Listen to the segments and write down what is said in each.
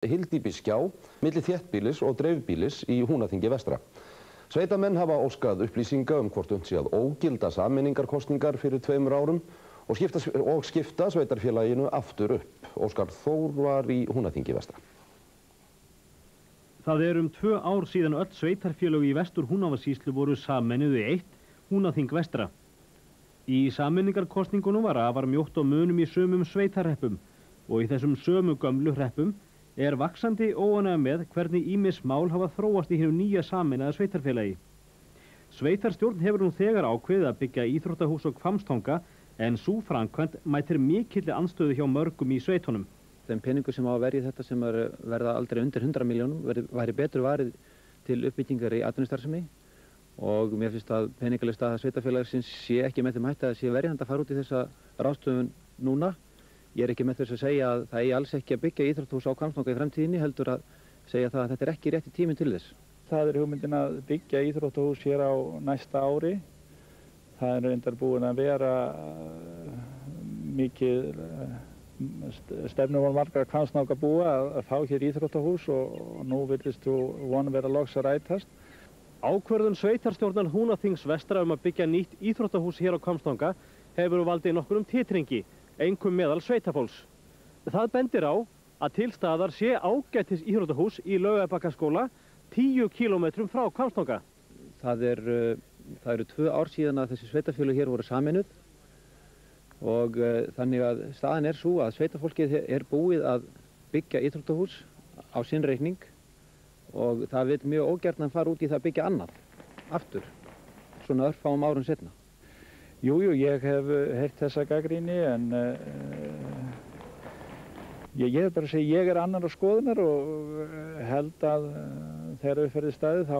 Hildýpi skjá, milli þéttbílis og dreifbílis í Húnaþingi vestra. Sveitamenn hafa óskað upplýsinga um hvort sé að ógilda saminningarkostningar fyrir tveimur árum og skipta, og skipta sveitarfélaginu aftur upp. Óskar Þór var í Húnaþingi vestra. Það er um tvö ár síðan öll sveitarfélög í vestur Húnavarsíslu voru samennuðu eitt Húnaþing vestra. Í saminningarkostningunum var afar mjótt og munum í sömum sveitarreppum og í þessum sömu gömlu hreppum er vaksandi óanæg með hvernig ímis mál hafa þróast í hennu nýja saminnaða sveitarfélagi. Sveitarstjórn hefur nú þegar ákveðið að byggja íþróttahús og kvamstonga en svo framkvæmt mætir mikilli anstöðu hjá mörgum í sveitunum. Þeim peningu sem á að verja þetta sem verða aldrei undir 100 miljónum væri betur varið til uppbyggingar í atvinnustarfsemi og mér finnst að peningaleg staða sveitafélagsins sé ekki með þeim hætti að sé verjand að fara út í þessa rástöfun núna. Ég er ekki með þess að segja að það er alls ekki að byggja íþrótthús á Kvamsnóka í fremtíðinni heldur að segja það að þetta er ekki rétti tíminn til þess. Það er hugmyndin að byggja íþrótthús hér á næsta ári. Það er reyndar búin að vera mikið stefnum var margar Kvamsnóka búa að fá hér íþrótthús og nú vilist þú vonu vera loks að rætast. Ákverðun sveitarstjórnan Húnaþings vestra um að byggja nýtt íþróttahús hér á Kvamstonga hefur valdið nokkur um titringi, einhver meðal sveitafólks. Það bendir á að til staðar sé ágættis íþróttahús í Laugabakkaskóla 10 kilometrum frá Kvamstonga. Það, er, það eru tvö ár síðan að þessi sveitafjölu hér voru saminuð og uh, þannig að staðan er svo að sveitafólkið er búið að byggja íþróttahús á sinn reikning og það vil mjög ógjarnan fara út í það að byggja annað, aftur, svona örfáum árun setna. Jújú, ég hef heyrt þessa gaggríni en uh, ég, ég hef bara að segja ég er annar á skoðunar og held að þegar við ferðum staðið þá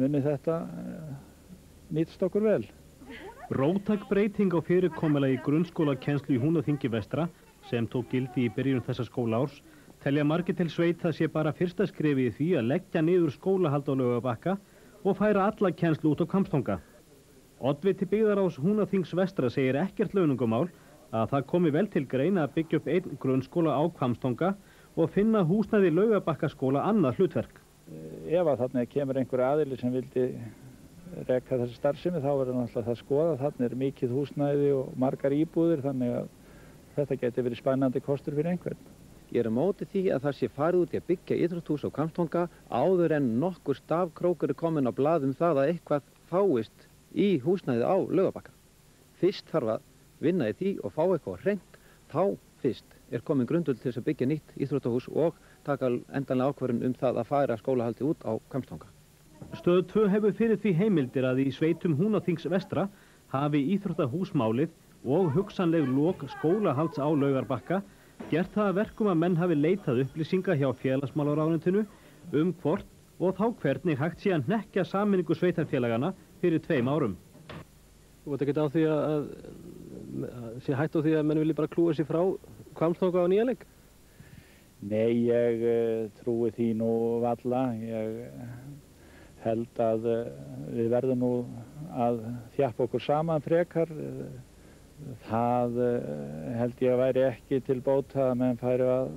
muni þetta nýtst okkur vel. Róttak breyting á fyrirkomulagi grunnskóla kennslu í Húnaþingi vestra sem tók gildi í byrjun þessa skóla árs telja margir til sveit það sé bara fyrsta skrifi í því að leggja niður skólahald á lögabakka og færa alla kennslu út á Kamstonga. Oddviti byggðarás Húnaþings vestra segir ekkert launungumál að það komi vel til greina að byggja upp einn grunnskóla á Kamstonga og finna húsnæði lögabakkaskóla annað hlutverk. Ef að þarna kemur einhver aðili sem vildi rekka þessi starfsemi þá verður náttúrulega það skoða. Þarna er mikið húsnæði og margar íbúðir þannig að þetta geti verið spænandi kostur fyrir einhvern. Ég er á móti því að það sé farið út í að byggja íþrótthús á Kamstonga áður en nokkur stafkrókur er komin á blaðum það að eitthvað fáist í húsnæðið á lögabakka. Fyrst þarf að vinna í því og fá eitthvað hreint, þá fyrst er komin grundull til þess að byggja nýtt íþróttahús og taka endanlega ákvarðun um það að færa skólahaldi út á Kamstonga. Stöð 2 hefur fyrir því heimildir að í sveitum Húnaþings vestra hafi íþróttahúsmálið og hugsanleg lok skólahalds á laugarbakka gert það að verkum að menn hafi leitað upplýsinga hjá félagsmálaráðunitinu um hvort og þá hvernig hægt sé að nekja saminningu sveitarfélagana fyrir tveim árum. Þú veit ekki á því að, að, að sé hægt á því að menn vilji bara klúa sér frá kvamstóka á nýjaleg? Nei, ég uh, trúi því nú valla. Ég held að uh, við verðum nú að þjappa okkur saman frekar. Það held ég að væri ekki til bóta að menn færi að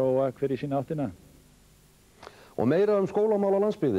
róa hver í sína áttina. Og meira um skólamál á landsbyggðin.